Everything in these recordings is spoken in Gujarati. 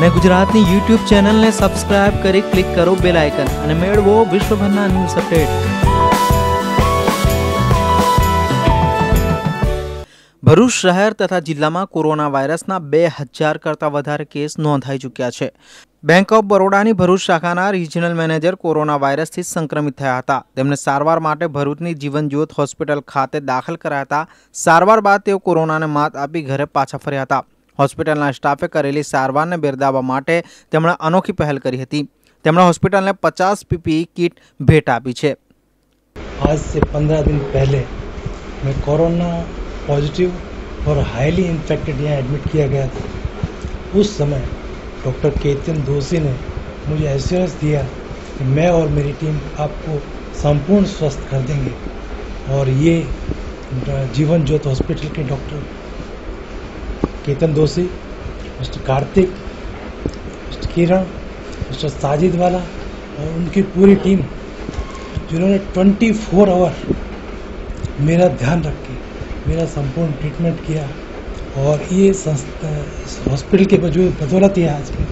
અને ગુજરાતની યુટ્યુબ ચેનલને સબસ્ક્રાઇબ કરી ક્લિક કરો બેલ આઇકન અને મેળવો વિશ્વભરના ન્યૂઝ અપડેટ ભરૂચ શહેર તથા જિલ્લામાં કોરોના વાયરસના બે હજાર કરતાં વધારે કેસ નોંધાઈ ચૂક્યા છે. બેંક ઓફ બરોડાની ભરૂચ શાખાના રિજનલ મેનેજર કોરોના વાયરસથી સંક્રમિત થયા હતા. તેમને સારવાર માટે ભરૂચની જીવનજ્યોત હોસ્પિટલ ખાતે દાખલ કરાયા હતા. સારવાર બાદ તેઓ કોરોનાને માત આપી ઘરે પાછા ફર્યા હતા. હોસ્પિટલના સ્ટાફે કરેલી સારવારને બિરદાવવા માટે તેમણે અનોખી પહેલ કરી હતી તેમણે હોસ્પિટલને પચાસ પીપીઈ કિટ ભેટ આપી છે आज से पंद्रह दिन पहले मैं कोरोना पॉजिटिव और हाईली इन्फेक्टेड यहाँ एडमिट किया गया था उस समय डॉक्टर केतन दोषी ने मुझे एश्योरेंस दिया कि मैं और मेरी टीम आपको संपूर्ण स्वस्थ कर देंगे और ये जीवन ज्योत हॉस्पिटल के doctor Ketan Doshi mister Kartik mister Kiran mister Sajid वाला और उनकी पूरी टीम जिन्होंने 24 फोर आवर मेरा ध्यान रख के मेरा संपूर्ण ट्रीटमेंट किया और ये संस्था हॉस्पिटल के बजू- बदौलत ही आज के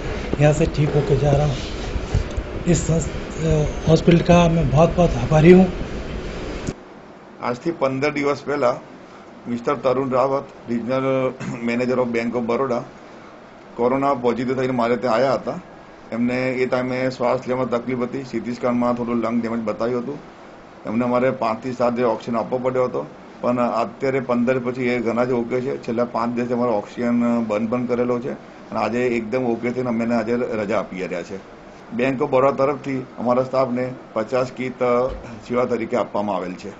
यहाँ से ठीक होकर जा रहा हूँ इस संस्था हॉस्पिटल का मैं बहुत बहुत आभारी हूँ આજથી પંદર દિવસ પહેલાં mister Tarun Rawat regional manager of bank of Baroda corona positive થઈને મારે ત્યાં આવ્યા હતા. એમને એ ટાઈમે શ્વાસ લેવામાં તકલીફ હતી. સીટી સ્કેનમાં થોડું લંગ ડેમેજ બતાવ્યું હતું. એમને અમારે પાંચથી સાત દિવસ ઓક્સિજન આપવો પડ્યો હતો. પણ અત્યારે પંદર પછી એ ઘણા જ ઓકે છે. છેલ્લા પાંચ દિવસથી અમારો ઓક્સિજન બંધ બંધ કરેલો છે. અને આજે એકદમ ઓકે થઈને અમે આજે રજા આપી રહ્યા છે. બેંક ઓફ બરોડા તરફથી અમારા સ્ટાફને પચાસ કીટ સેવા તરીકે આપવામાં આવેલ છે.